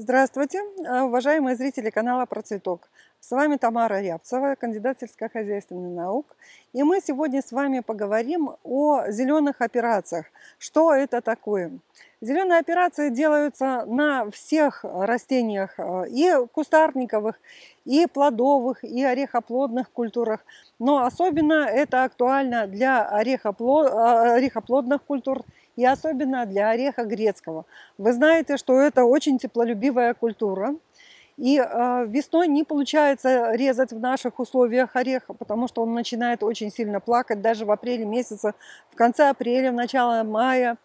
Здравствуйте, э, уважаемые зрители канала Процветок. С вами Тамара Рябцева, кандидат сельскохозяйственных наук. И мы сегодня с вами поговорим о зеленых операциях. Что это такое? Зеленые операции делаются на всех растениях, э, и кустарниковых, и плодовых, и орехоплодных культурах. Но особенно это актуально для. Э, орехоплодных культур и особенно для ореха грецкого. Вы знаете, что это очень теплолюбивая культура. И э, весной не получается резать в наших условиях орех, потому что он начинает очень сильно плакать даже в апреле месяце, в конце апреля, в начало мая.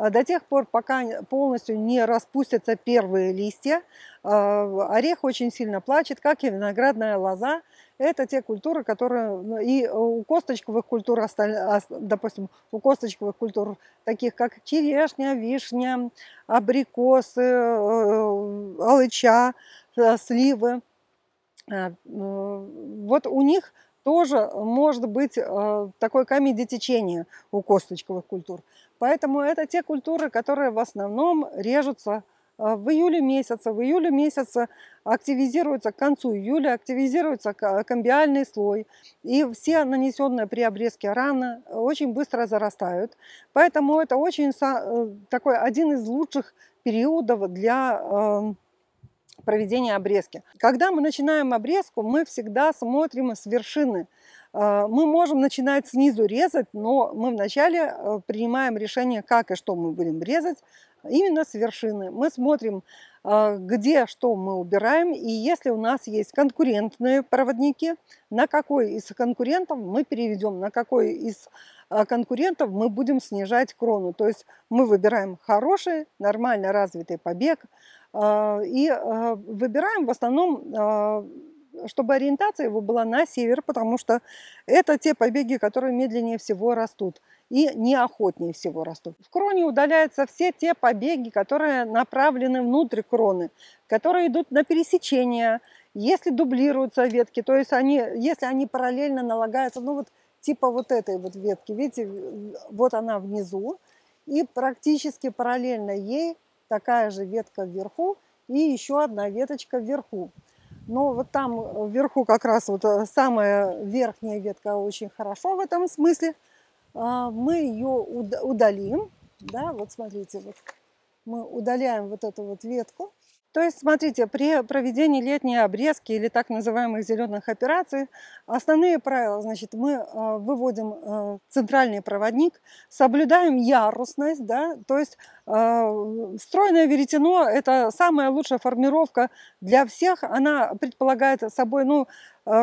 А до тех пор, пока полностью не распустятся первые листья, э, орех очень сильно плачет, как и виноградная лоза. Это те культуры, которые ну, и у косточковых культур, допустим, у косточковых культур, таких как черешня, вишня, абрикосы, э, алыча, э, сливы, э, вот у них тоже может быть такой камень течения у косточковых культур. Поэтому это те культуры, которые в основном режутся а, в июле месяце. В июле месяце активизируется, к концу июля активизируется комбиальный слой. И все нанесенные при обрезке раны очень быстро зарастают. Поэтому это очень э, такой один из лучших периодов для эм, проведения обрезки. Когда мы начинаем обрезку, мы всегда смотрим с вершины. А, мы можем начинать снизу резать, но мы вначале э, принимаем решение, как и что мы будем резать, именно с вершины. Мы смотрим, а, где что мы убираем, и если у нас есть конкурентные проводники, на какой из конкурентов мы переведем, на какой из конкурентов мы будем снижать крону. То есть мы выбираем хороший, нормально развитый побег и выбираем в основном чтобы ориентация его была на север, потому что это те побеги, которые медленнее всего растут и неохотнее всего растут. В кроне удаляются все те побеги, которые направлены внутрь кроны, которые идут на пересечение, если дублируются ветки, то есть они, если они параллельно налагаются, ну вот типа вот этой вот ветки, видите, вот она внизу, и практически параллельно ей такая же ветка вверху и еще одна веточка вверху. Но вот там э, вверху как раз вот э, самая верхняя ветка очень хорошо в этом смысле. А, мы ее удалим. Да, вот смотрите, вот мы удаляем вот эту вот ветку. То есть, смотрите, при проведении летней обрезки или так называемых зеленых операций, основные правила, значит, мы э, выводим э, центральный проводник, соблюдаем ярусность, да, то есть э, стройное веретено – это самая лучшая формировка для всех, она предполагает собой, ну,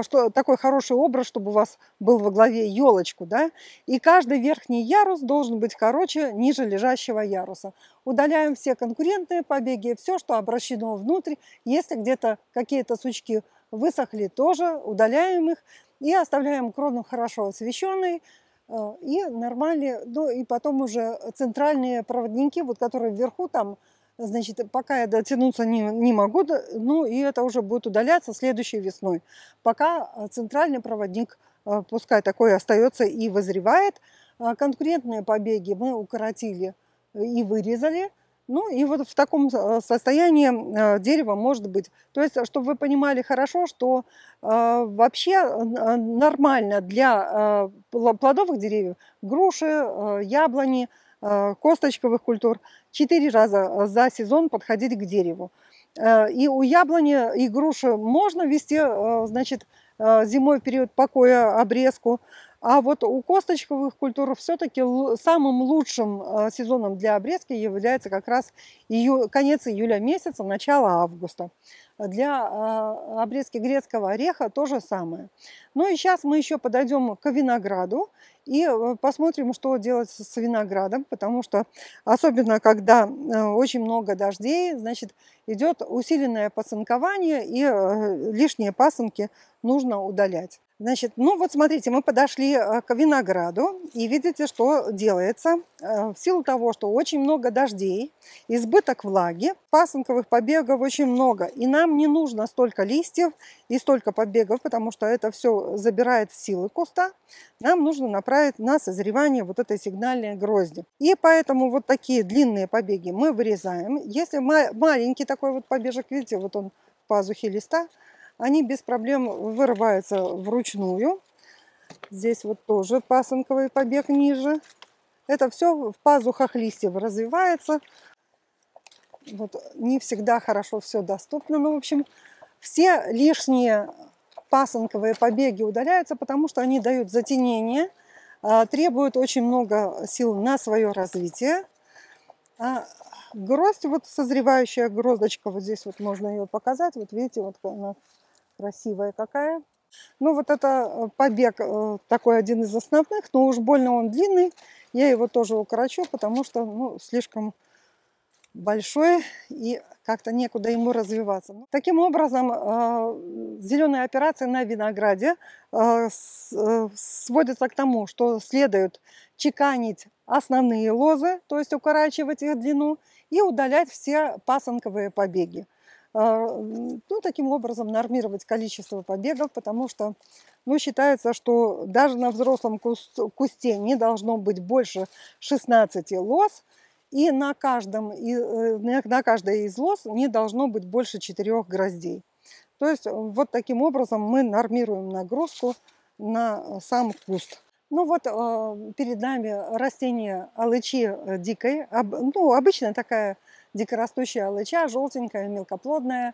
что такой хороший образ, чтобы у вас был во главе елочку, да, и каждый верхний ярус должен быть короче ниже лежащего яруса. Удаляем все конкурентные побеги, все, что обращено внутрь. Если где-то какие-то сучки высохли, тоже удаляем их и оставляем крону хорошо освещенной, э, и нормальные, ну и потом уже центральные проводники, вот которые вверху там Значит, пока я дотянуться не, не могу, ну и это уже будет удаляться следующей весной. Пока э, центральный проводник, э, пускай такой остается и вызревает, а конкурентные побеги мы укоротили и вырезали. Ну и вот в таком состоянии дерево может быть. То есть, чтобы вы понимали хорошо, что вообще нормально для плодовых деревьев груши, яблони, косточковых культур – четыре раза э, за сезон подходить к дереву. Э, и у яблони и груши можно вести, э, значит, зимой в период покоя обрезку, а вот у косточковых культур все-таки самым лучшим сезоном для обрезки является как раз ию, конец июля месяца, начало августа. Для обрезки грецкого ореха то же самое. Ну и сейчас мы еще подойдем к винограду и э, посмотрим, что делать с виноградом, потому что особенно когда э, очень много дождей, значит, идет усиленное пасынкование и э, лишние пасынки нужно удалять. Значит, ну вот смотрите, мы подошли к винограду и видите, что делается. В силу того, что очень много дождей, избыток влаги, пасынковых побегов очень много. И нам не нужно столько листьев и столько побегов, потому что это все забирает силы куста. Нам нужно направить на созревание вот этой сигнальной грозди. И поэтому вот такие длинные побеги мы вырезаем. Если маленький такой вот побежек, видите, вот он в пазухе листа, они без проблем вырываются вручную. Здесь вот тоже пасынковый побег ниже. Это все в пазухах листьев развивается. Вот не всегда хорошо все доступно. Но, ну, в общем, все лишние пасынковые побеги удаляются, потому что они дают затенение, а, требуют очень много сил на свое развитие. А гроздь, вот созревающая гроздочка, вот здесь вот можно ее показать. Вот видите, вот она красивая какая. Ну, вот это э, побег э, такой один из основных, но уж больно он длинный. Я его тоже укорочу, потому что ну, слишком большой и как-то некуда ему развиваться. Ну, таким образом, э, зеленая операция на винограде сводится к тому, что следует чеканить основные лозы, то есть укорачивать их длину, и удалять все пасынковые побеги. А, ну, таким образом нормировать количество побегов, потому что ну, считается, что даже на взрослом кусте не должно быть больше 16 лоз, и на, каждом, э, на каждой из лоз не должно быть больше 4 гроздей. То есть вот таким образом мы нормируем нагрузку на сам куст. Ну вот перед нами растение алычи э, дикой, ну обычная такая дикорастущая алыча, желтенькая, мелкоплодная.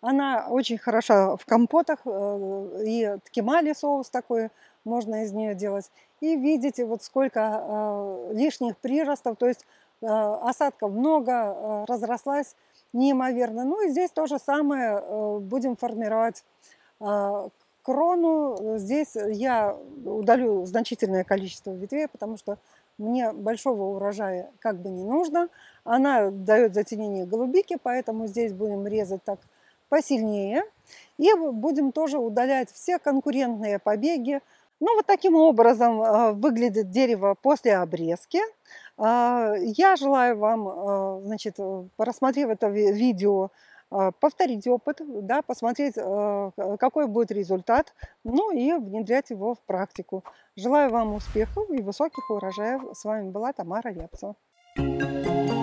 Она очень хороша в компотах, э, и ткемали соус такой можно из нее делать. И видите, вот сколько э, лишних приростов, то есть э, осадков много, разрослась неимоверно. Ну и здесь то же самое будем формировать крону. Здесь я удалю значительное количество ветвей, потому что мне большого урожая как бы не нужно. Она дает затенение голубики, поэтому здесь будем резать так посильнее. И будем тоже удалять все конкурентные побеги. Ну, вот таким образом э, выглядит дерево после обрезки. Э, я желаю вам, э, значит, рассмотрев это видео, повторить опыт, да, посмотреть, какой будет результат, ну и внедрять его в практику. Желаю вам успехов и высоких урожаев. С вами была Тамара you.